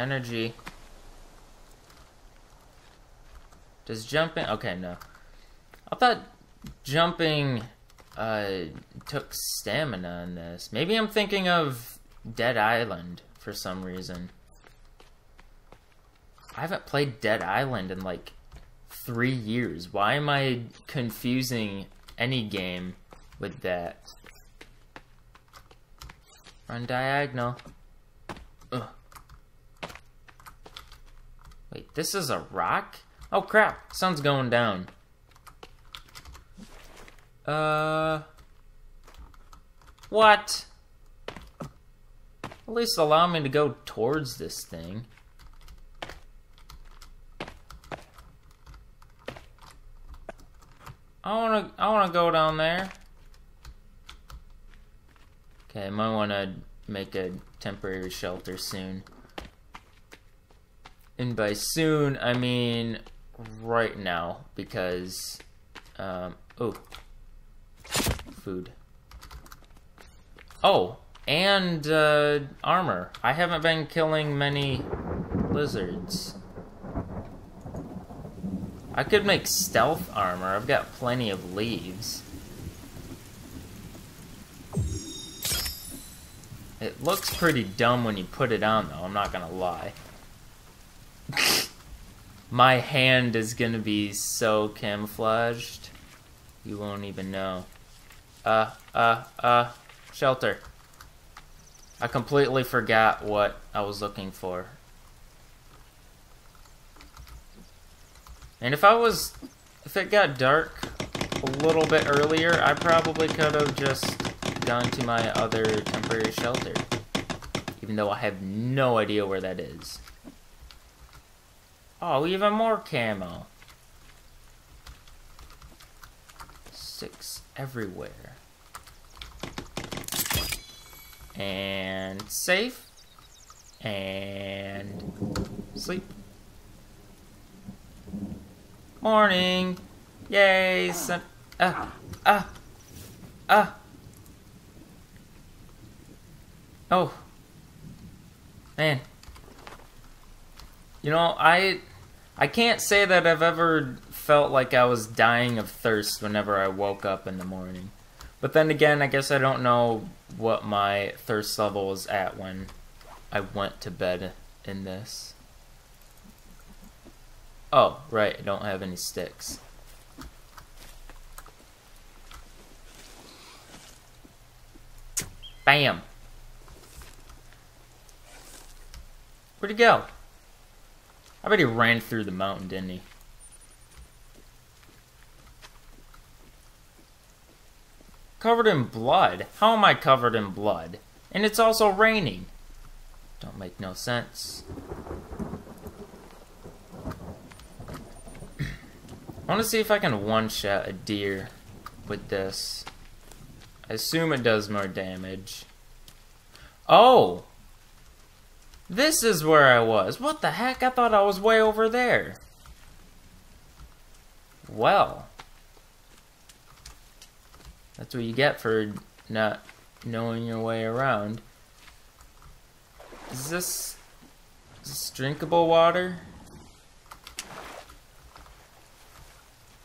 energy. Does jumping... Okay, no. I thought jumping uh, took stamina in this. Maybe I'm thinking of Dead Island for some reason. I haven't played Dead Island in like three years. Why am I confusing any game with that? Run diagonal. Wait, this is a rock? Oh crap, sun's going down. Uh... What? At least allow me to go towards this thing. I wanna, I wanna go down there. Okay, I might wanna make a temporary shelter soon. And by soon, I mean right now, because, um, oh, food. Oh, and, uh, armor. I haven't been killing many lizards. I could make stealth armor. I've got plenty of leaves. It looks pretty dumb when you put it on, though. I'm not gonna lie. My hand is gonna be so camouflaged. You won't even know. Uh, uh, uh, shelter. I completely forgot what I was looking for. And if I was, if it got dark a little bit earlier, I probably could have just gone to my other temporary shelter. Even though I have no idea where that is. Oh, even more camo. Six everywhere. And safe. And sleep. Morning. Yay, sun. Ah, ah, ah. Oh. Man. You know, I I can't say that I've ever felt like I was dying of thirst whenever I woke up in the morning. But then again, I guess I don't know what my thirst level was at when I went to bed in this. Oh, right, I don't have any sticks. Bam! Where'd he go? I bet he ran through the mountain, didn't he? Covered in blood? How am I covered in blood? And it's also raining. Don't make no sense. I want to see if I can one-shot a deer with this. I assume it does more damage. Oh! This is where I was. What the heck? I thought I was way over there. Well. That's what you get for not knowing your way around. Is this... Is this drinkable water?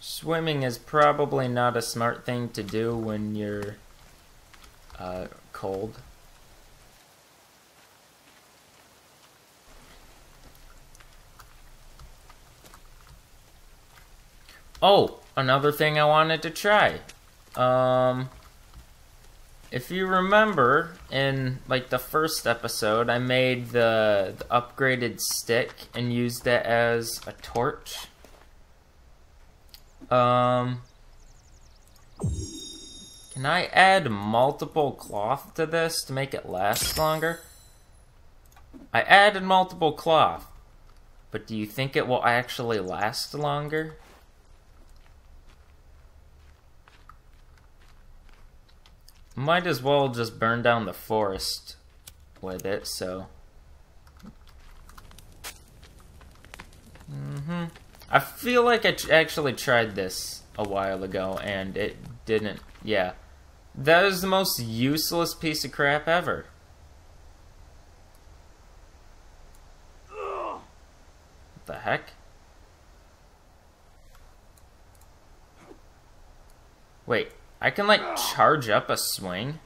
Swimming is probably not a smart thing to do when you're uh, cold. Oh, another thing I wanted to try. Um, if you remember, in like the first episode, I made the, the upgraded stick and used it as a torch. Um, can I add multiple cloth to this to make it last longer? I added multiple cloth, but do you think it will actually last longer? Might as well just burn down the forest with it, so... Mm hmm I feel like I actually tried this a while ago, and it didn't... Yeah. That is the most useless piece of crap ever. What the heck? Wait. I can like charge up a swing?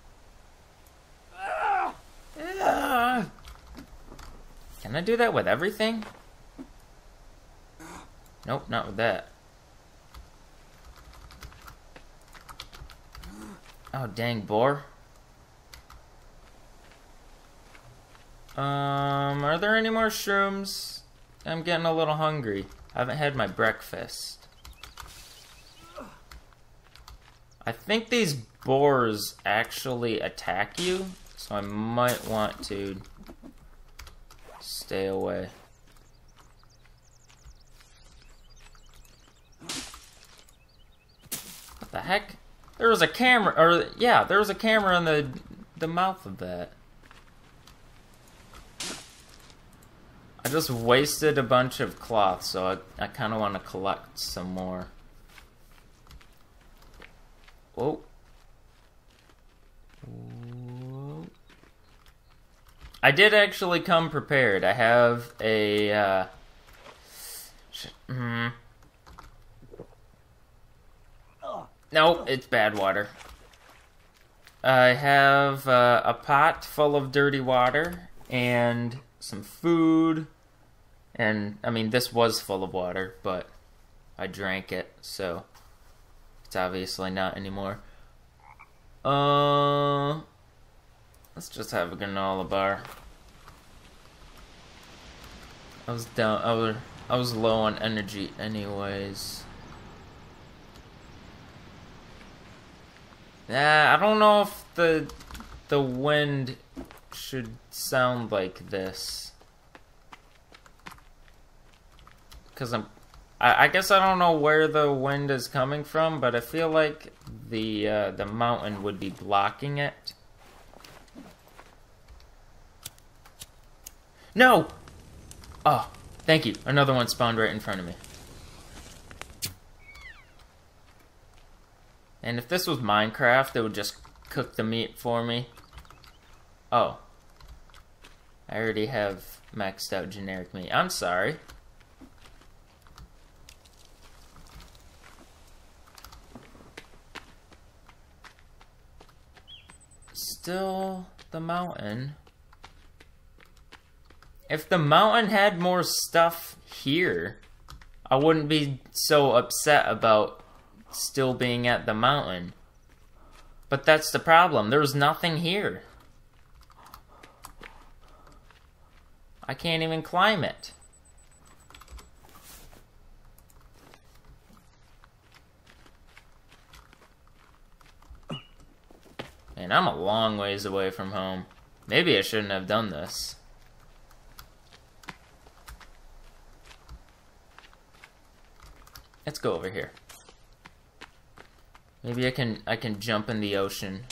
Can I do that with everything? Nope, not with that. Oh, dang, boar. Um, are there any more shrooms? I'm getting a little hungry. I haven't had my breakfast. I think these boars actually attack you, so I might want to stay away. What the heck? There was a camera, or yeah, there was a camera in the the mouth of that. I just wasted a bunch of cloth, so I, I kind of want to collect some more. Whoa. I did actually come prepared. I have a, uh... Hmm. Nope, it's bad water. I have uh, a pot full of dirty water and some food, and I mean, this was full of water, but I drank it, so it's obviously not anymore. Uh, let's just have a granola bar. I was down. I was I was low on energy, anyways. Yeah, I don't know if the the wind should sound like this. Because I'm... I, I, guess I don't know where the wind is coming from, but I feel like the, uh, the mountain would be blocking it. No! Oh, thank you. Another one spawned right in front of me. And if this was Minecraft, it would just cook the meat for me. Oh. I already have maxed out generic meat. I'm sorry. Still the mountain. If the mountain had more stuff here, I wouldn't be so upset about still being at the mountain. But that's the problem. There's nothing here. I can't even climb it. And I'm a long ways away from home. Maybe I shouldn't have done this. Let's go over here. Maybe I can I can jump in the ocean.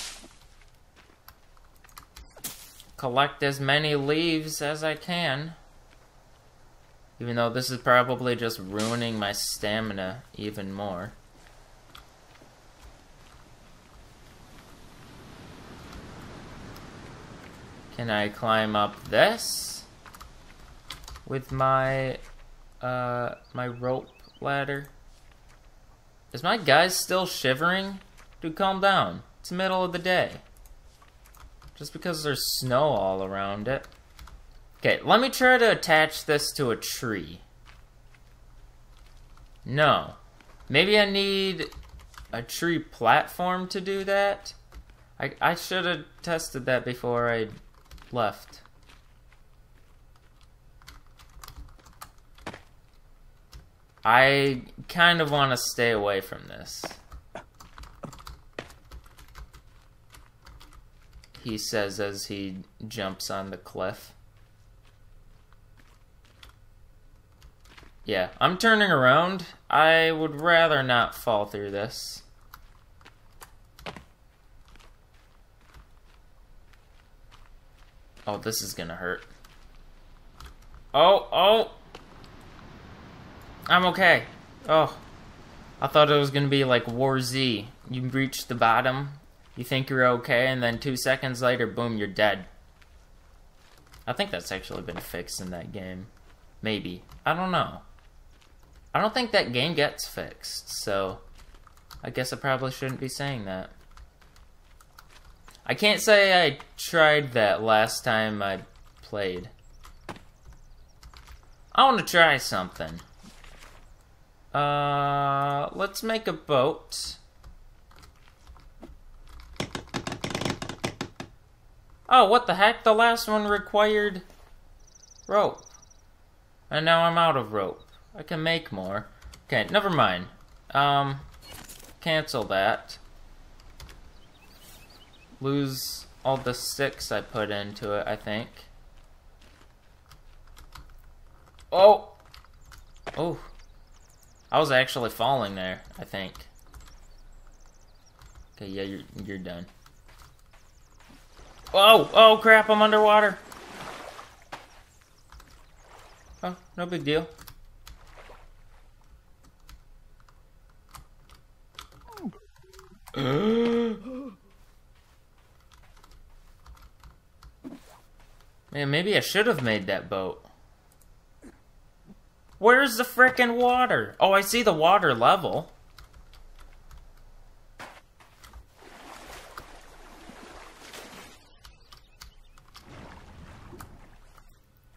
Collect as many leaves as I can. Even though this is probably just ruining my stamina even more. Can I climb up this? With my, uh, my rope ladder? Is my guy still shivering? Dude, calm down. It's the middle of the day. Just because there's snow all around it. Okay, let me try to attach this to a tree. No. Maybe I need a tree platform to do that? I, I should have tested that before I left. I kind of want to stay away from this. He says as he jumps on the cliff. Yeah, I'm turning around. I would rather not fall through this. Oh, this is gonna hurt. Oh, oh! I'm okay. Oh. I thought it was gonna be like War Z. You reach the bottom, you think you're okay, and then two seconds later, boom, you're dead. I think that's actually been fixed in that game. Maybe. I don't know. I don't think that game gets fixed, so... I guess I probably shouldn't be saying that. I can't say I tried that last time I played. I want to try something. Uh, let's make a boat. Oh, what the heck? The last one required rope. And now I'm out of rope. I can make more. Okay, never mind. Um, cancel that. Lose all the sticks I put into it, I think. Oh! Oh. I was actually falling there, I think. Okay, yeah, you're, you're done. Oh, oh crap, I'm underwater. Oh, no big deal. Man, maybe I should have made that boat. Where's the frickin' water? Oh, I see the water level.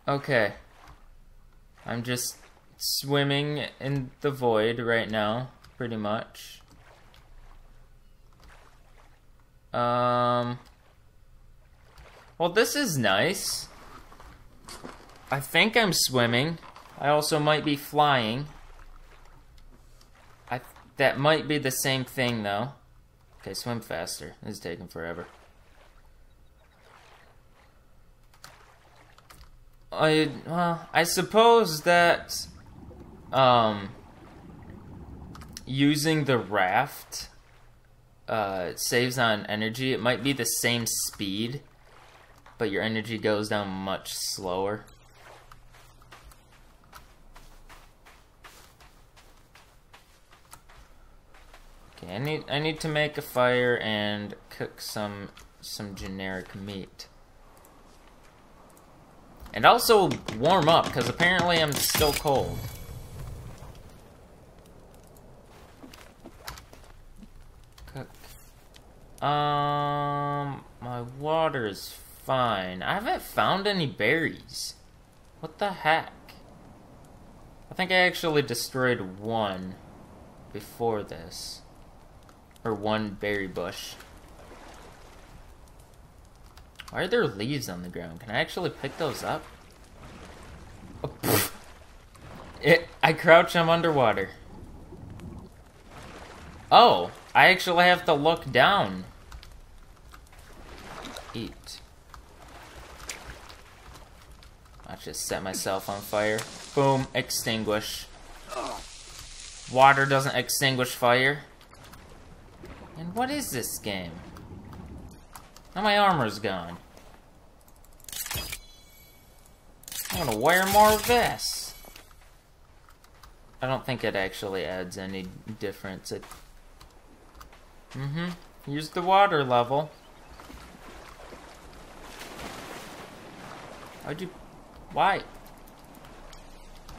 Okay. I'm just swimming in the void right now, pretty much. Um... Well, this is nice. I think I'm swimming. I also might be flying. I that might be the same thing though. Okay, swim faster. This is taking forever. I well, I suppose that um using the raft uh, saves on energy. It might be the same speed but your energy goes down much slower. Okay, I need I need to make a fire and cook some some generic meat. And also warm up, because apparently I'm still cold. Cook. Um, my water is fine. I haven't found any berries. What the heck? I think I actually destroyed one before this. Or one berry bush. Why are there leaves on the ground? Can I actually pick those up? Oh, it, I crouch, I'm underwater. Oh, I actually have to look down. Eat. I just set myself on fire. Boom, extinguish. Water doesn't extinguish fire. And what is this game? Now my armor's gone. I'm gonna wear more vests. I don't think it actually adds any difference. It. Mm-hmm. Use the water level. How'd you why?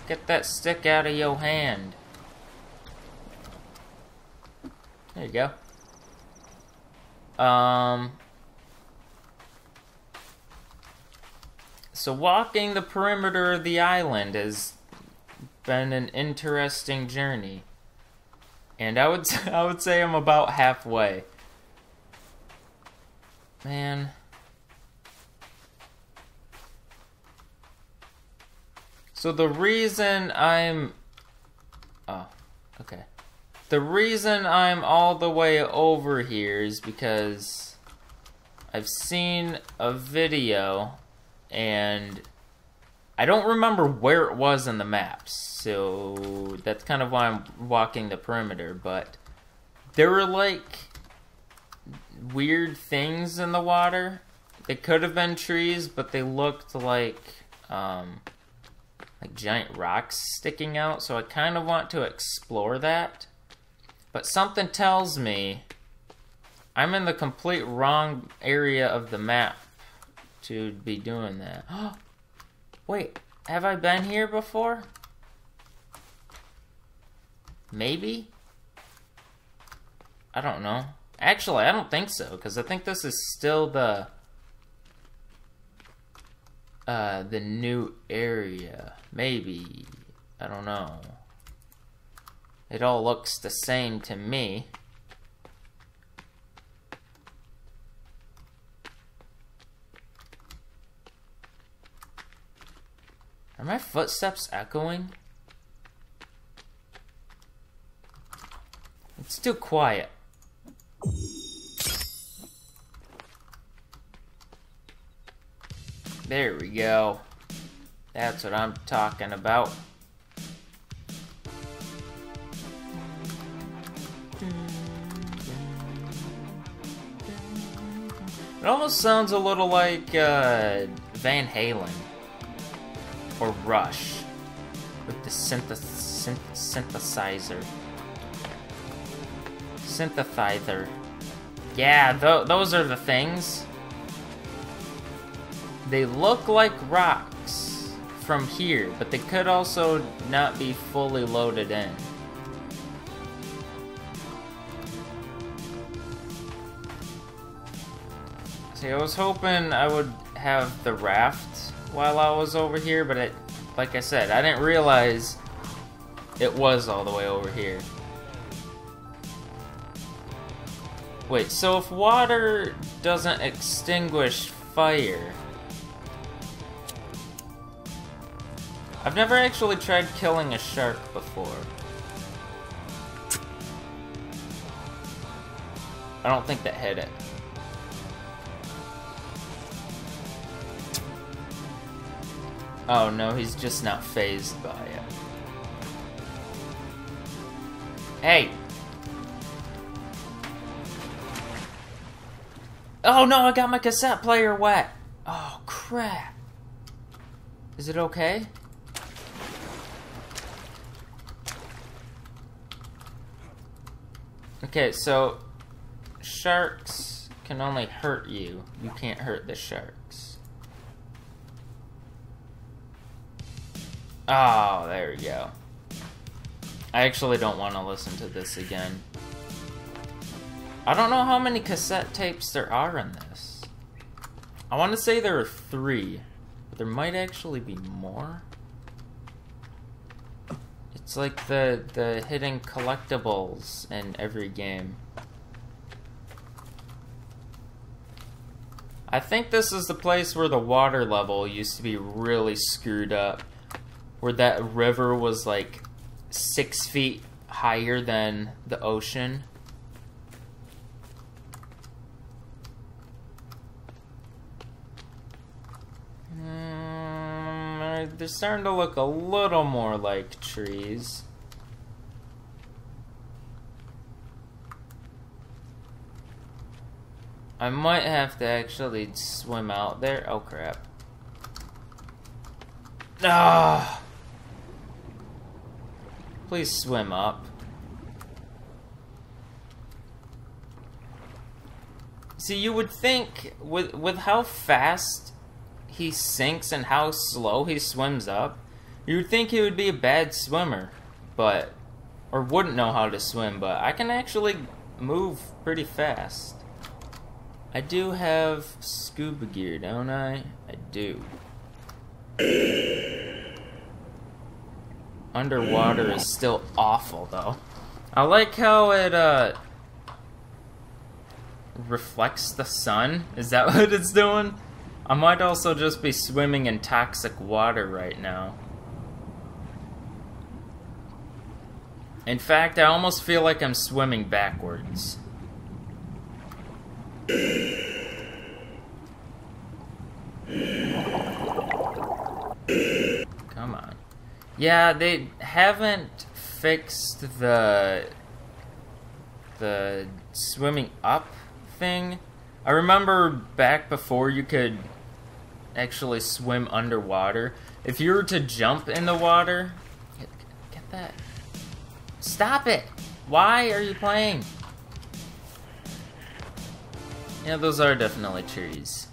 Get that stick out of your hand. There you go. Um... So walking the perimeter of the island has been an interesting journey. And I would I would say I'm about halfway. Man, So the reason I'm... Oh, okay. The reason I'm all the way over here is because I've seen a video and I don't remember where it was in the maps, so that's kind of why I'm walking the perimeter, but there were like weird things in the water. They could have been trees, but they looked like um, like giant rocks sticking out, so I kind of want to explore that. But something tells me I'm in the complete wrong area of the map to be doing that. Wait, have I been here before? Maybe? I don't know. Actually, I don't think so, because I think this is still the uh, the new area. Maybe. I don't know. It all looks the same to me. Are my footsteps echoing? It's too quiet. There we go. That's what I'm talking about. It almost sounds a little like uh, Van Halen or Rush with the synth synth synthesizer. Synthesizer. Yeah, th those are the things. They look like rocks from here, but they could also not be fully loaded in. See, I was hoping I would have the raft while I was over here, but it, like I said, I didn't realize it was all the way over here. Wait, so if water doesn't extinguish fire... I've never actually tried killing a shark before. I don't think that hit it. Oh no, he's just not fazed by it. Hey! Oh no, I got my cassette player wet! Oh crap. Is it okay? Okay, so sharks can only hurt you. You can't hurt the sharks. Oh, there we go. I actually don't want to listen to this again. I don't know how many cassette tapes there are in this. I want to say there are three, but there might actually be more. It's like the, the hidden collectibles in every game. I think this is the place where the water level used to be really screwed up where that river was like six feet higher than the ocean. Mm, they're starting to look a little more like trees. I might have to actually swim out there. Oh crap. Ah! Please swim up. See, you would think with with how fast he sinks and how slow he swims up, you would think he would be a bad swimmer, but or wouldn't know how to swim, but I can actually move pretty fast. I do have scuba gear, don't I? I do. Underwater is still awful, though. I like how it, uh, reflects the sun. Is that what it's doing? I might also just be swimming in toxic water right now. In fact, I almost feel like I'm swimming backwards. Come on. Yeah, they haven't fixed the the swimming up thing. I remember back before you could actually swim underwater. If you were to jump in the water, get, get that. Stop it! Why are you playing? Yeah, those are definitely trees.